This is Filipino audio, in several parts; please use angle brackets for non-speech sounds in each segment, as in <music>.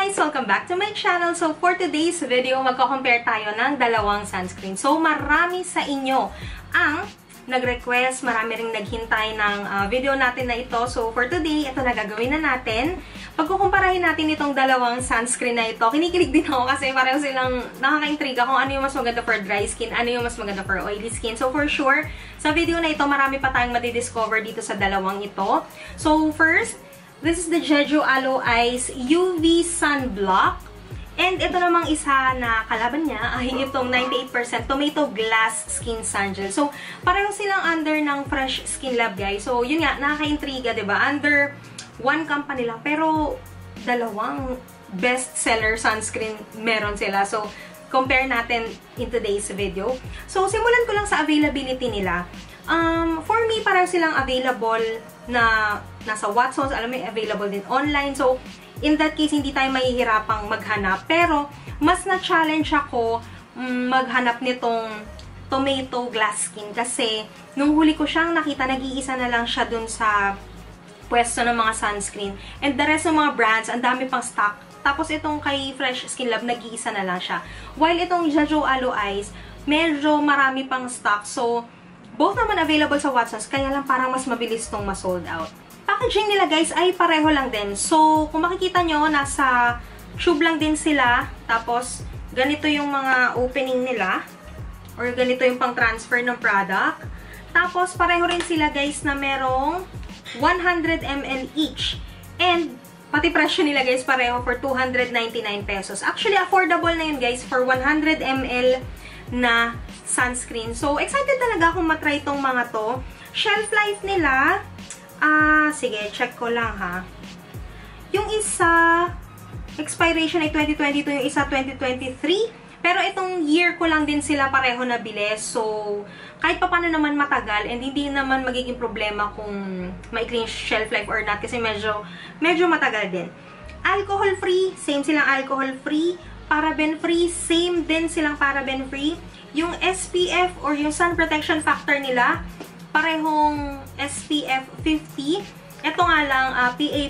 guys! Welcome back to my channel. So, for today's video, magko-compare tayo ng dalawang sunscreen. So, marami sa inyo ang nag-request, marami ring naghintay ng uh, video natin na ito. So, for today, ito na gagawin na natin. Pagkukumparahin natin itong dalawang sunscreen na ito, kinikilig din ako kasi pareho silang nakaka-intriga kung ano yung mas maganda for dry skin, ano yung mas maganda for oily skin. So, for sure, sa video na ito, marami pa tayong madidiscover dito sa dalawang ito. So, first, This is the Jeju Aloe Eyes UV Sunblock. And ito namang isa na kalaban niya ay itong 98% Tomato Glass Skin Sun Gel. So, pareho silang under ng Fresh Skin Lab, guys. So, yun nga, nakaka-intriga, ba diba? Under one company lang. Pero, dalawang best-seller sunscreen meron sila. So, compare natin in today's video. So, simulan ko lang sa availability nila. Um, for me, parang silang available na nasa Watsons, alam mo, available din online. So, in that case, hindi tayo mahihirapang maghanap. Pero, mas na-challenge ako um, maghanap nitong tomato glass skin kasi nung huli ko siyang nakita, nag-iisa na lang siya dun sa pwesto ng mga sunscreen. And the rest ng mga brands, ang dami pang stock. Tapos itong kay Fresh Skin Lab, nag-iisa na lang siya. While itong Jajo Aloe Eyes, medyo marami pang stock. So, Both naman available sa Watsons, kaya lang parang mas mabilis tong ma-sold out. Packaging nila guys ay pareho lang din. So, kung makikita nyo, nasa tube lang din sila. Tapos, ganito yung mga opening nila. Or ganito yung pang-transfer ng product. Tapos, pareho rin sila guys na merong 100 ml each. And, pati presyo nila guys pareho for 299 pesos. Actually, affordable na yun guys for 100 ml na sunscreen. So, excited talaga akong matry itong mga to. Shelf life nila, ah, uh, sige, check ko lang ha. Yung isa, expiration ay 2022, yung isa 2023. Pero itong year ko lang din sila pareho na bilis. So, kahit pa paano naman matagal and hindi naman magiging problema kung maikli yung shelf life or not kasi medyo, medyo matagal din. Alcohol free, same silang alcohol free. Paraben free, same din silang paraben free. Yung SPF or yung sun protection factor nila, parehong SPF 50. Ito nga lang, uh, PA++++,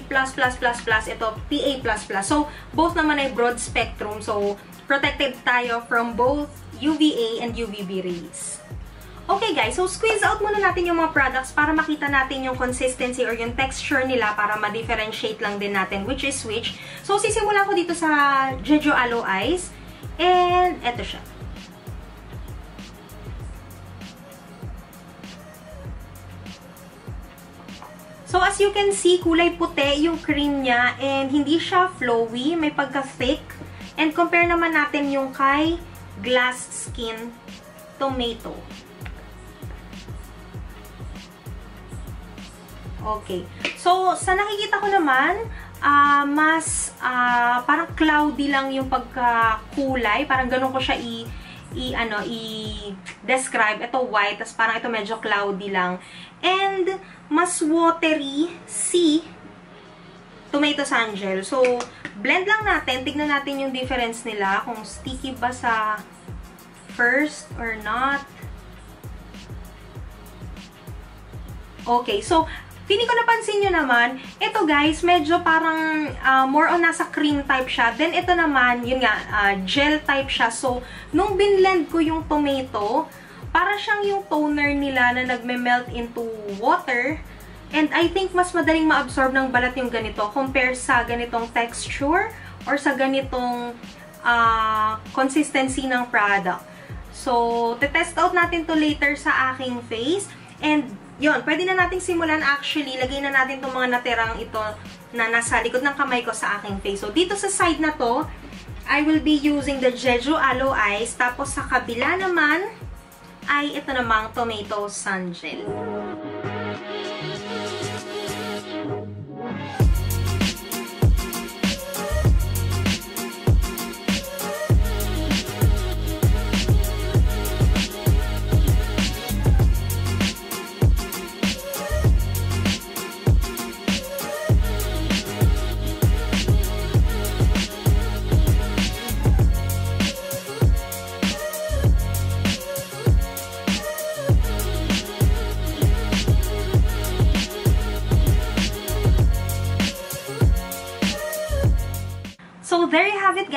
ito PA++. So, both naman ay broad spectrum. So, protected tayo from both UVA and UVB rays. Okay guys, so squeeze out muna natin yung mga products para makita natin yung consistency or yung texture nila para ma-differentiate lang din natin which is which. So sisimulan ko dito sa Jeju Aloe Eyes. And eto siya. As you can see, kulay puti yung cream niya and hindi siya flowy, may pagka-thick. And compare naman natin yung kay Glass Skin Tomato. Okay. So, sa nakikita ko naman, uh, mas uh, parang cloudy lang yung pagkakulay. Parang ganun ko siya i i ano i describe ito white tapos parang ito medyo cloudy lang. And mas watery si tomato sangel so blend lang natin. Tignan natin yung difference nila kung sticky ba sa first or not. Okay so Feeling ko napansin nyo naman, ito guys, medyo parang uh, more on nasa cream type siya. Then ito naman, yun nga, uh, gel type siya. So, nung binlend ko yung tomato, para siyang yung toner nila na nagme-melt into water. And I think mas madaling ma-absorb ng balat yung ganito compare sa ganitong texture or sa ganitong uh, consistency ng product. So, te-test out natin to later sa aking face. And yun, pwede na nating simulan actually. Lagay na natin itong mga natirang ito na nasa likod ng kamay ko sa aking face. So, dito sa side na to, I will be using the Jeju Aloe Eyes. Tapos, sa kabila naman, ay ito namang Tomato Sun Gel.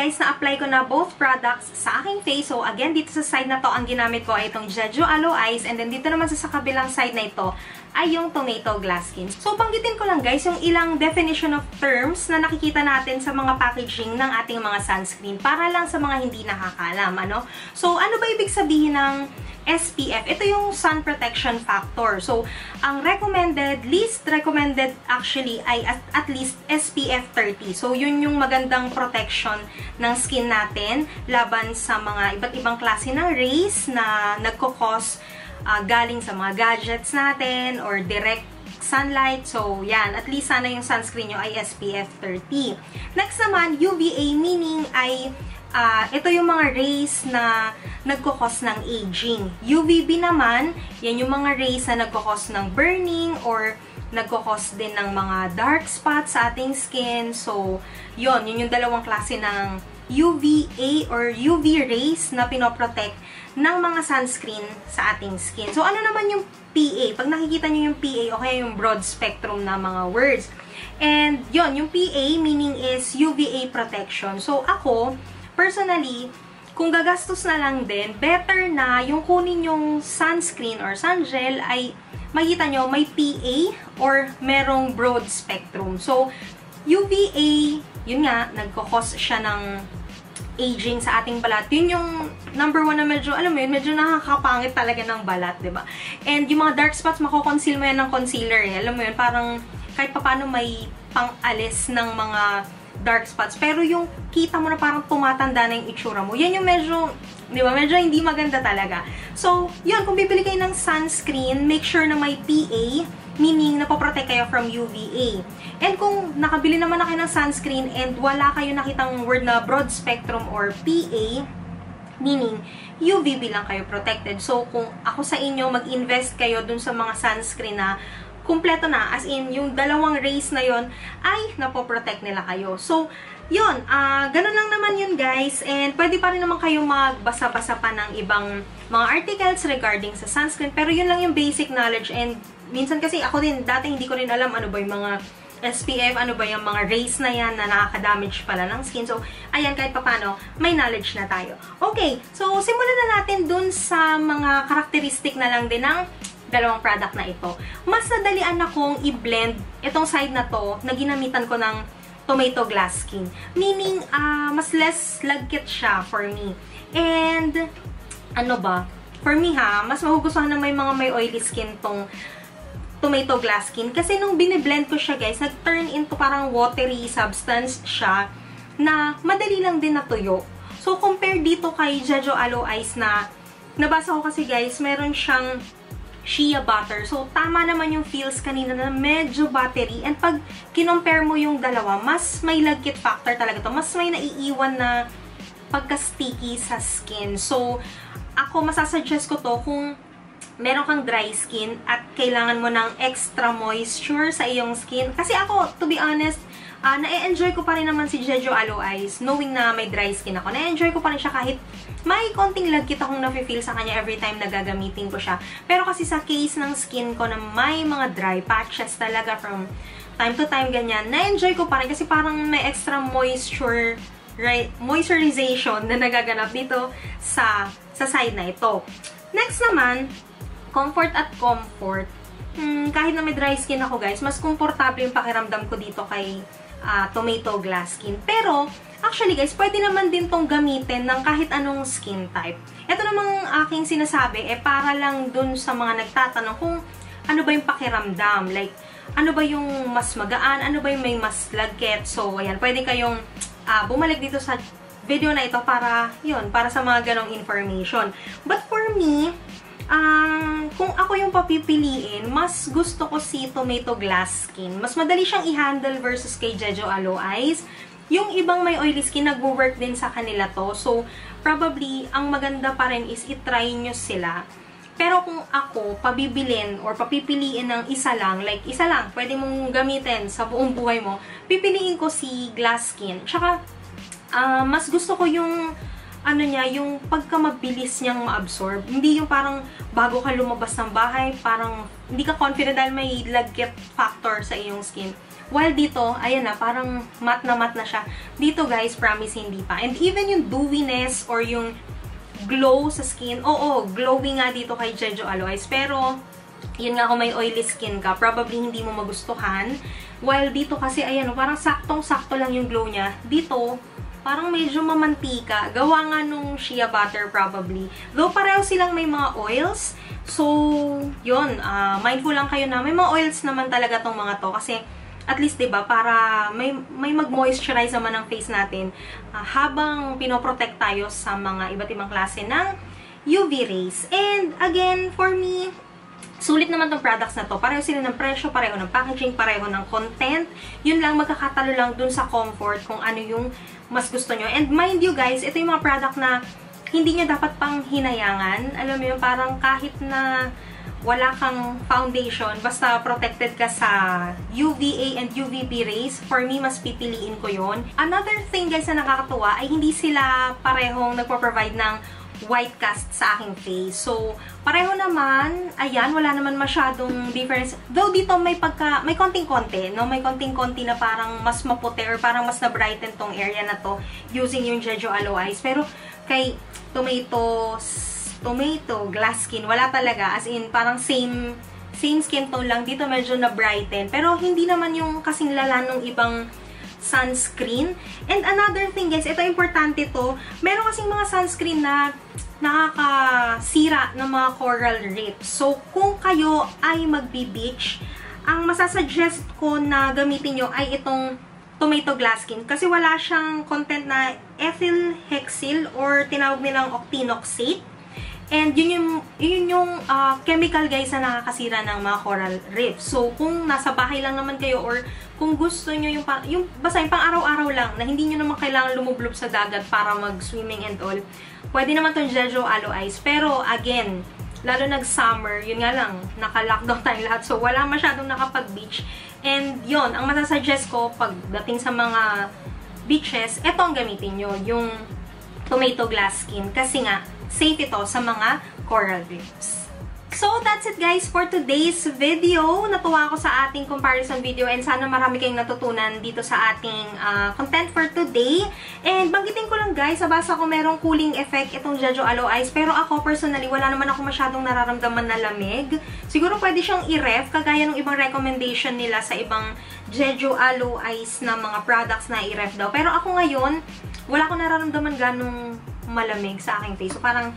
Guys. Na-apply ko na both products sa aking face. So, again, dito sa side na to, ang ginamit ko ay itong Jeju Aloe Eyes. And then, dito naman sa, sa kabilang side na ito, ay yung tomato glass skin. So, panggitin ko lang guys, yung ilang definition of terms na nakikita natin sa mga packaging ng ating mga sunscreen para lang sa mga hindi nakakalam. Ano? So, ano ba ibig sabihin ng SPF. Ito yung sun protection factor. So, ang recommended, least recommended actually ay at, at least SPF 30. So, yun yung magandang protection ng skin natin laban sa mga iba't ibang klase ng rays na nagkukos uh, galing sa mga gadgets natin or direct sunlight. So, yan. At least sana yung sunscreen nyo ay SPF 30. Next naman, UVA meaning ay uh, ito yung mga rays na nagkukos ng aging. UVB naman, yan yung mga rays na nagkukos ng burning or nagkukos din ng mga dark spots sa ating skin. So, yon yun yung dalawang klase ng UVA or UV rays na pinoprotect ng mga sunscreen sa ating skin. So, ano naman yung PA? Pag nakikita nyo yung PA o kaya yung broad spectrum na mga words. And, yon yung PA meaning is UVA protection. So, ako, personally, kung gagastos na lang din, better na yung kunin yung sunscreen or sun gel ay makita nyo may PA or merong broad spectrum. So, UVA, yun nga, nagkakos siya ng aging sa ating balat. Yun yung number one na medyo, alam mo yun, medyo nakakapangit talaga ng balat, ba diba? And yung mga dark spots, mako-conceal mo yan ng concealer eh. Alam mo yun, parang kahit papano may pang-alis ng mga dark spots. Pero yung kita mo na parang tumatanda na yung itsura mo, yan yung medyo, di ba, medyo hindi maganda talaga. So, yun, kung bibili kayo ng sunscreen, make sure na may PA, meaning napoprotect kayo from UVA. And kung nakabili naman na kayo ng sunscreen and wala kayo nakitang word na broad spectrum or PA, meaning UVB lang kayo protected. So, kung ako sa inyo, mag-invest kayo dun sa mga sunscreen na kumpleto na. As in, yung dalawang rays na yon ay napoprotect nila kayo. So, yun, uh, ganun lang naman yun guys. And pwede pa rin naman kayo magbasa-basa pa ng ibang mga articles regarding sa sunscreen. Pero yun lang yung basic knowledge. And minsan kasi ako din, dati hindi ko rin alam ano ba yung mga SPF, ano ba yung mga rays na yan na nakaka-damage pala ng skin. So, ayan, kahit papano, may knowledge na tayo. Okay, so simulan na natin dun sa mga karakteristik na lang din ng dalawang product na ito. Mas nadalian akong i-blend itong side na to na ginamitan ko ng tomato glass skin. Meaning, uh, mas less lagkit siya for me. And, ano ba? For me ha, mas mahugustuhan na may mga may oily skin tong tomato glass skin. Kasi nung biniblend ko siya guys, nag-turn into parang watery substance siya na madali lang din natuyo. So, compare dito kay Jejo Aloe Eyes na nabasa ko kasi guys, meron siyang shea butter. So, tama naman yung feels kanina na medyo buttery. And pag kinompare mo yung dalawa, mas may lagkit factor talaga to. Mas may naiiwan na pagka-sticky sa skin. So, ako masasuggest ko to kung meron kang dry skin at kailangan mo ng extra moisture sa iyong skin. Kasi ako, to be honest, uh, na-enjoy ko pa rin naman si Jejo Aloe Eyes, knowing na may dry skin ako. Na-enjoy ko pa rin siya kahit may konting lagkit akong nafe-feel sa kanya every time na gagamitin ko siya. Pero kasi sa case ng skin ko na may mga dry patches talaga from time to time ganyan, na-enjoy ko pa rin kasi parang may extra moisture right, moisturization <laughs> na nagaganap dito sa sa side na ito. Next naman, comfort at comfort. Hmm, kahit na may dry skin ako guys, mas komportable yung pakiramdam ko dito kay uh, tomato glass skin. Pero, actually guys, pwede naman din tong gamitin ng kahit anong skin type. Ito namang aking sinasabi, eh para lang dun sa mga nagtatanong kung ano ba yung pakiramdam. Like, ano ba yung mas magaan, ano ba yung may mas lagket. So, ayan, pwede kayong uh, bumalik dito sa video na ito para, yun, para sa mga ganong information. But for me, um, kung ako yung papipiliin, mas gusto ko si Tomato Glass Skin. Mas madali siyang i-handle versus kay Jejo Aloe Eyes. Yung ibang may oily skin, nagwo-work din sa kanila to. So, probably, ang maganda pa rin is i-try nyo sila. Pero kung ako, pabibilin or papipiliin ng isa lang, like isa lang, pwede mong gamitin sa buong buhay mo, pipiliin ko si Glass Skin. Tsaka, uh, mas gusto ko yung ano niya, yung pagka mabilis niyang ma-absorb. Hindi yung parang bago ka lumabas ng bahay, parang hindi ka confident dahil may lagkit factor sa iyong skin. While dito, ayan na, parang matte na matte na siya. Dito guys, promise hindi pa. And even yung dewiness or yung glow sa skin, oo, glowing nga dito kay Jejo Aloes. Pero, yun nga kung may oily skin ka, probably hindi mo magustuhan. While dito kasi, ayan, parang saktong-sakto lang yung glow niya. Dito, parang medyo mamantika. Gawa nga nung shea butter probably. Though pareho silang may mga oils. So, yun, uh, mindful lang kayo na may mga oils naman talaga tong mga to. Kasi, at least, ba para may, may mag-moisturize naman ang face natin uh, habang pinoprotect tayo sa mga iba't ibang klase ng UV rays. And, again, for me, Sulit naman tong products na to. Pareho sila ng presyo, pareho ng packaging, pareho ng content. Yun lang, magkakatalo lang dun sa comfort kung ano yung mas gusto nyo. And mind you guys, ito yung mga product na hindi nyo dapat pang hinayangan. Alam mo yun, parang kahit na wala kang foundation, basta protected ka sa UVA and UVB rays, for me, mas pipiliin ko yon. Another thing guys na nakakatuwa ay hindi sila parehong nagpo-provide ng white cast sa aking face. So, pareho naman, ayan, wala naman masyadong difference. Though dito may pagka, may konting-konti, no? May konting-konti na parang mas maputi or parang mas na-brighten tong area na to using yung Jejo Aloe Eyes. Pero, kay tomato, tomato, glass skin, wala talaga. As in, parang same, same skin tone lang. Dito medyo na-brighten. Pero, hindi naman yung kasing lala nung ibang sunscreen. And another thing guys, ito importante to, meron kasing mga sunscreen na nakakasira ng mga coral reefs. So, kung kayo ay magbi-beach, ang masasuggest ko na gamitin nyo ay itong tomato glass skin kasi wala siyang content na ethyl hexyl or tinawag nilang octinoxate. And yun yung, yun yung uh, chemical guys na nakakasira ng mga coral reef. So, kung nasa bahay lang naman kayo or kung gusto nyo yung, yung basta yung pang araw-araw lang na hindi nyo naman kailangan lumublob sa dagat para mag-swimming and all, pwede naman tong Jejo Aloe Ice. Pero, again, lalo nag-summer, yun nga lang, naka-lockdown <laughs> tayo lahat. So, wala masyadong nakapag-beach. And, yun, ang masasuggest ko pagdating sa mga beaches, eto ang gamitin nyo, yung tomato glass skin. Kasi nga, safe ito sa mga coral reefs. So, that's it guys for today's video. Natuwa ako sa ating comparison video and sana marami kayong natutunan dito sa ating uh, content for today. And banggitin ko lang guys, sabasa ko merong cooling effect itong Jejo Aloe Ice. Pero ako personally, wala naman ako masyadong nararamdaman na lamig. Siguro pwede siyang i-ref, kagaya ng ibang recommendation nila sa ibang Jejo Aloe Ice na mga products na i-ref daw. Pero ako ngayon, wala ko nararamdaman ganong malamig sa aking face. So, parang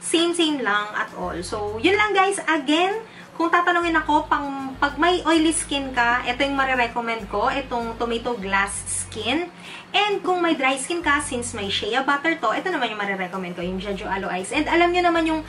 same-same lang at all. So, yun lang guys. Again, kung tatanungin ako, pang, pag may oily skin ka, ito yung marirecommend ko, itong tomato glass skin. And kung may dry skin ka, since may shea butter to, ito naman yung marirecommend ko, yung Jeju Aloe Ice. And alam nyo naman yung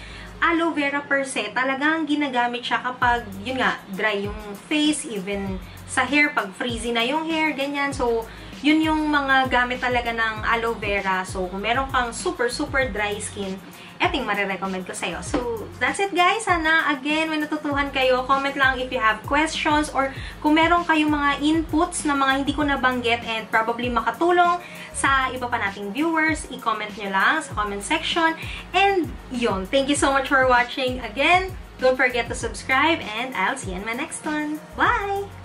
aloe vera per se, talagang ginagamit siya kapag, yun nga, dry yung face, even sa hair, pag frizzy na yung hair, ganyan. So, yun yung mga gamit talaga ng aloe vera. So, kung meron kang super, super dry skin, eting marirecommend ko sa'yo. So, that's it guys. Sana, again, may natutuhan kayo. Comment lang if you have questions or kung meron kayong mga inputs na mga hindi ko nabanggit and probably makatulong sa iba pa nating viewers, i-comment nyo lang sa comment section. And, yun. Thank you so much for watching. Again, don't forget to subscribe and I'll see you in my next one. Bye!